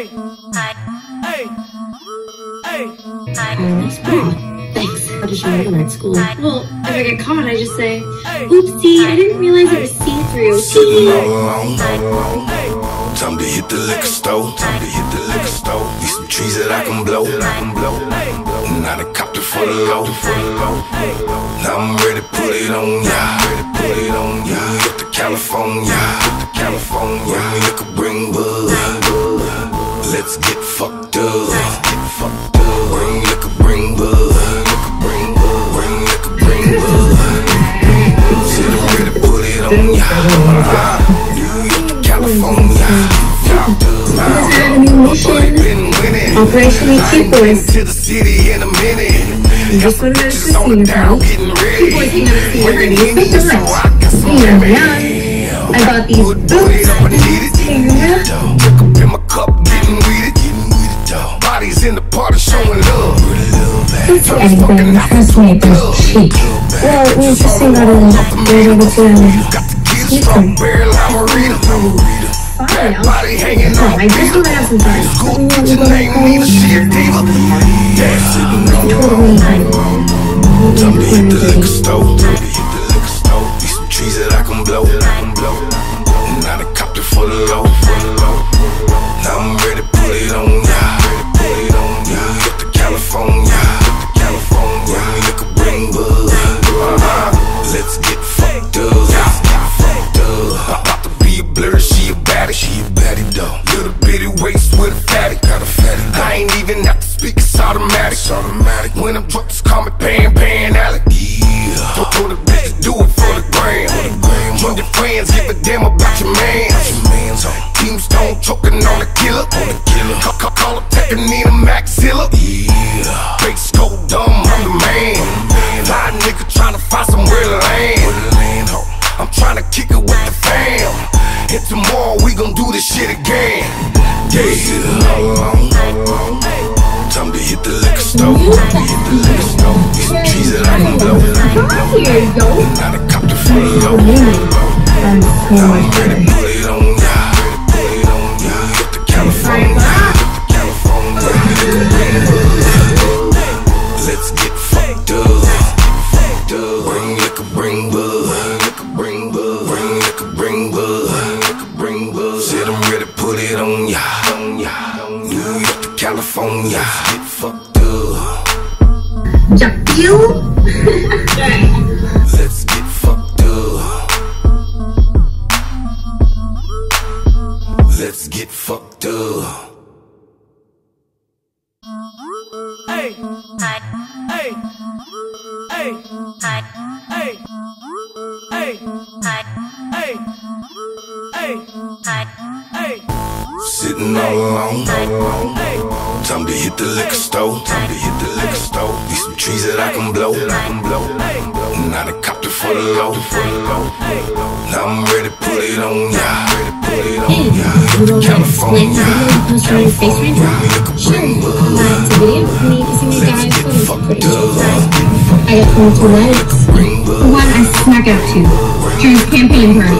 Hey, hey, hey. Nice. Thanks. How did you know them at school? Well, if I get caught, I just say, oopsie, I didn't realize it was see-through. Sitting. Time to hit the liquor store. Time to hit the liquor store. Need some trees that I can blow. That I can blow. Now the copter for the low. For the low. Now I'm ready to put it on ya. Ready to put it on ya. Hit the California. Hit the California. Bring liquor, bring bud. Let's get fucked up. Let's get fucked up. Bring liquor, bring. Liquor, bring bud. Bring liquor, bring I'm ready to put it on ya. New York, California. I have a new mission. Been winning. Operation Boys. To the city in a minute. Just one minute to Just on the senior down, party. getting ready. Came out of senior Bringing party. in It's your so. I got some You know, lemonade. young. I bought these Bodies in the party, showing love. Don't anything. Trust me, it cheap. Well, we were just about it. We're able to, Got the kids from Barrel Margarita. I'll Body hanging on. I just want to have some fun. School, your name, Nina, she a diva. Sitting on Time to hit the liquor store. Time to hit the liquor store. Some trees that I can blow. That I can blow. Bitty waist with a fatty. Got a fatty. I ain't even have to speak. It's automatic. It's automatic. When I'm drunk, just call me Pan And tomorrow we gon' do this shit again. Yeah. All alone. Time to hit the liquor store. Time to hit the liquor store. Get some trees that I can blow. Go. Now the copter for. I'm so much ready better. New York to California. Let's get fucked up. Jack you? Let's get fucked up. Let's get fucked up. Hey, hey, hey, hey, hey, hey, hey, hey, Sitting all alone. Time to hit the liquor store. Time to hit the liquor store. Need some trees that I can blow. That I can blow. Now the copter for the low. For the low. Now I'm ready to put it on ya. Ready to put it on ya. You don't California. Post on your face right? Bring liquor, Sure. bud. To video. I mean, you can see me Let's guys. get Photos. fucked Pretty up. sure. Get fucked I got 22 likes. Bring. One I snuck out to. During campaign party.